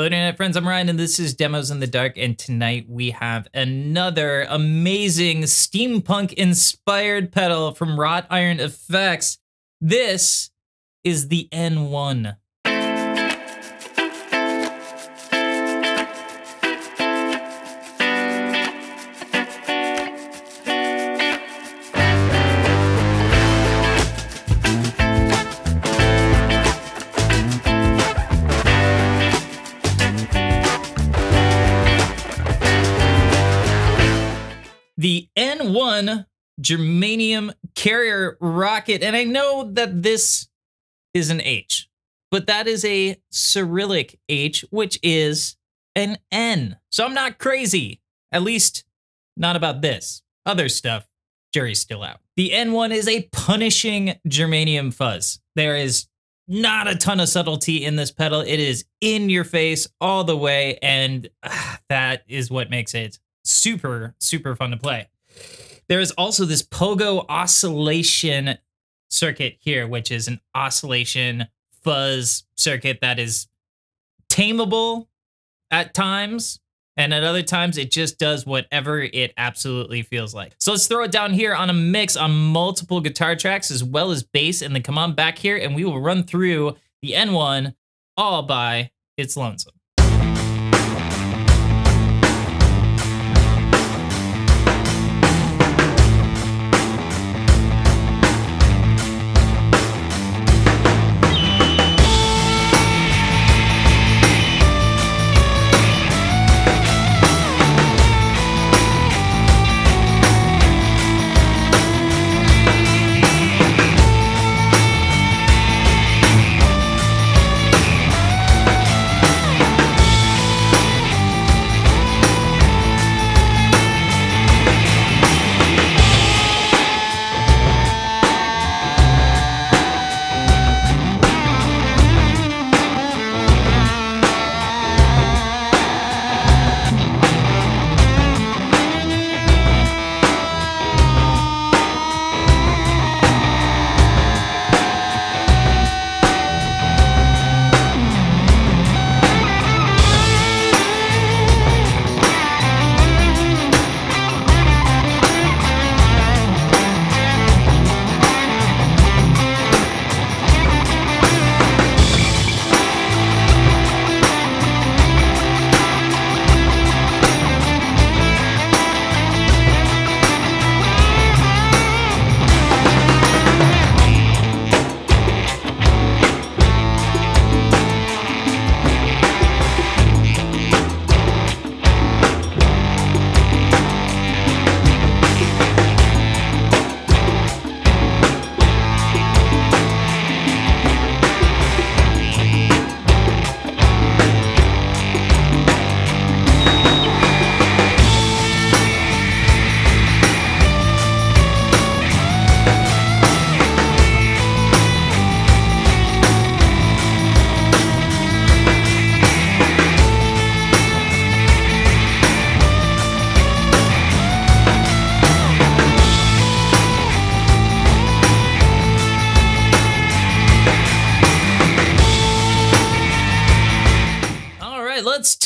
Hello, Internet friends. I'm Ryan, and this is Demos in the Dark. And tonight we have another amazing steampunk inspired pedal from Wrought Iron Effects. This is the N1. N1 germanium carrier rocket. And I know that this is an H, but that is a Cyrillic H, which is an N. So I'm not crazy, at least not about this. Other stuff, Jerry's still out. The N1 is a punishing germanium fuzz. There is not a ton of subtlety in this pedal. It is in your face all the way, and uh, that is what makes it super, super fun to play. There is also this pogo oscillation circuit here, which is an oscillation fuzz circuit that is tameable at times. And at other times, it just does whatever it absolutely feels like. So let's throw it down here on a mix on multiple guitar tracks as well as bass, and then come on back here and we will run through the N1 all by its lonesome.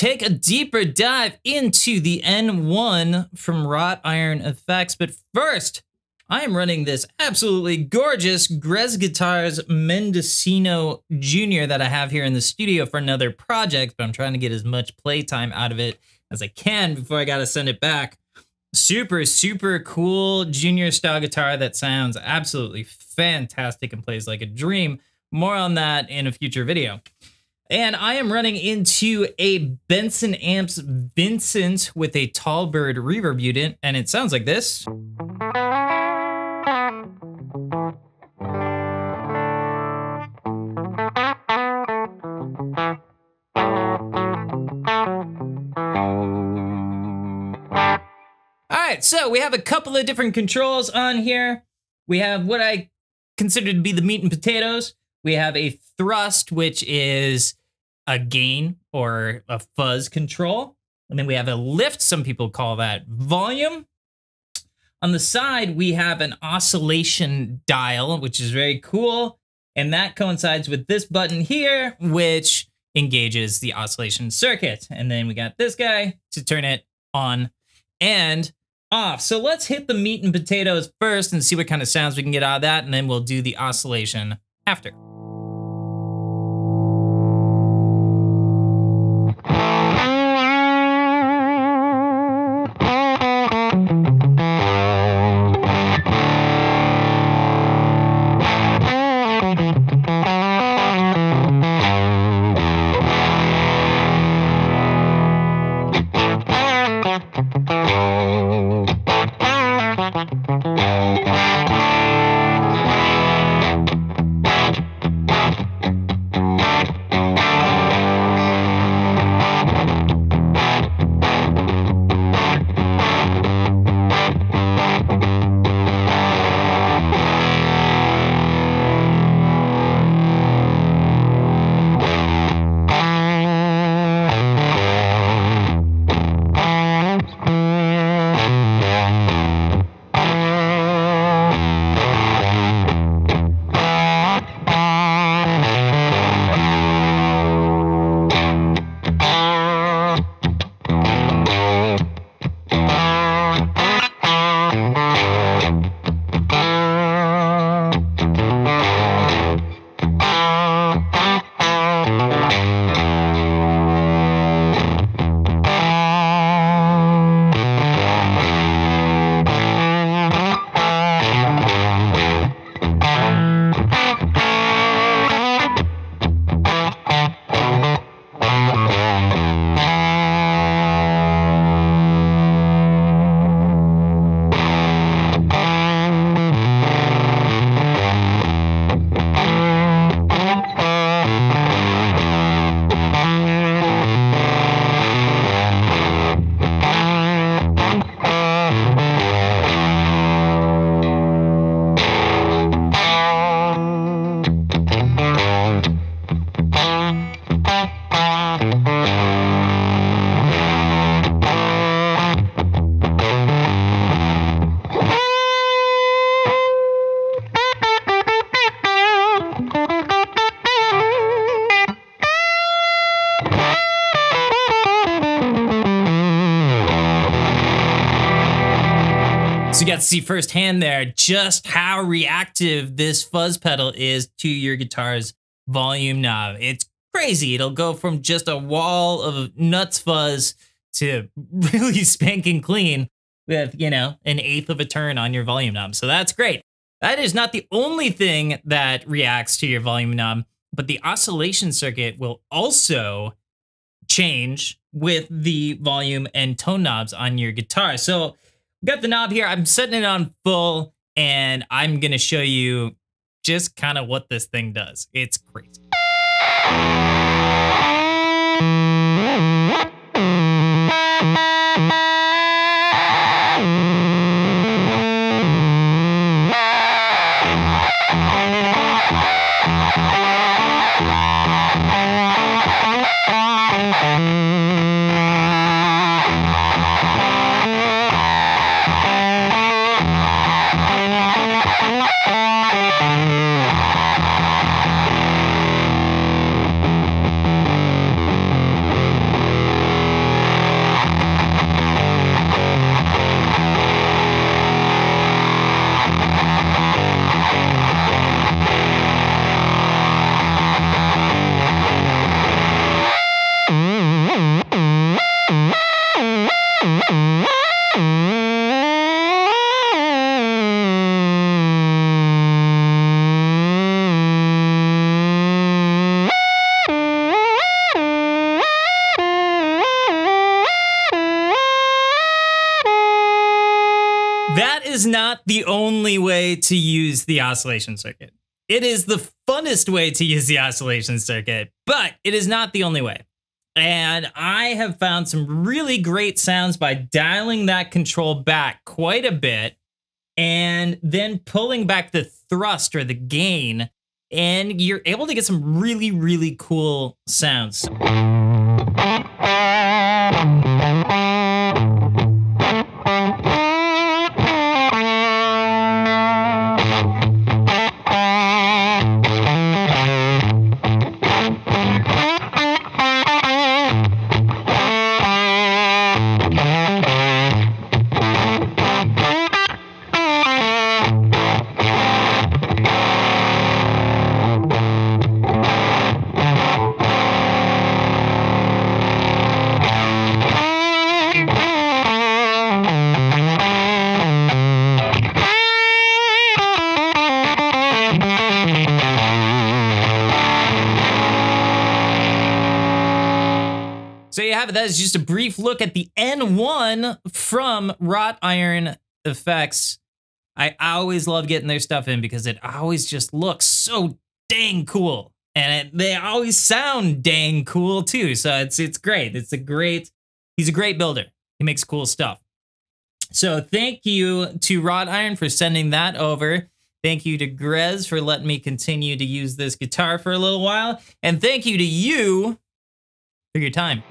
Take a deeper dive into the N1 from Wrought Iron Effects. But first, I am running this absolutely gorgeous Grez Guitars Mendocino Jr. that I have here in the studio for another project, but I'm trying to get as much playtime out of it as I can before I gotta send it back. Super, super cool junior style guitar that sounds absolutely fantastic and plays like a dream. More on that in a future video. And I am running into a Benson Amps Vincent with a Tallbird reverb unit, and it sounds like this. All right, so we have a couple of different controls on here. We have what I consider to be the meat and potatoes. We have a thrust, which is a gain or a fuzz control. And then we have a lift, some people call that volume. On the side, we have an oscillation dial, which is very cool. And that coincides with this button here, which engages the oscillation circuit. And then we got this guy to turn it on and off. So let's hit the meat and potatoes first and see what kind of sounds we can get out of that. And then we'll do the oscillation after. So you got to see firsthand there just how reactive this fuzz pedal is to your guitar's volume knob. It's crazy. It'll go from just a wall of nuts fuzz to really spanking clean with, you know, an eighth of a turn on your volume knob. So that's great. That is not the only thing that reacts to your volume knob, but the oscillation circuit will also change with the volume and tone knobs on your guitar. So got the knob here. I'm setting it on full and I'm to show you just kind of what this thing does. It's crazy. is not the only way to use the oscillation circuit. It is the funnest way to use the oscillation circuit, but it is not the only way. And I have found some really great sounds by dialing that control back quite a bit and then pulling back the thrust or the gain. And you're able to get some really, really cool sounds. Have it. That is just a brief look at the N1 from Wrought Iron Effects. I always love getting their stuff in because it always just looks so dang cool. And it, they always sound dang cool too. So it's it's great. It's a great he's a great builder. He makes cool stuff. So thank you to Wrought Iron for sending that over. Thank you to Grez for letting me continue to use this guitar for a little while. And thank you to you your time.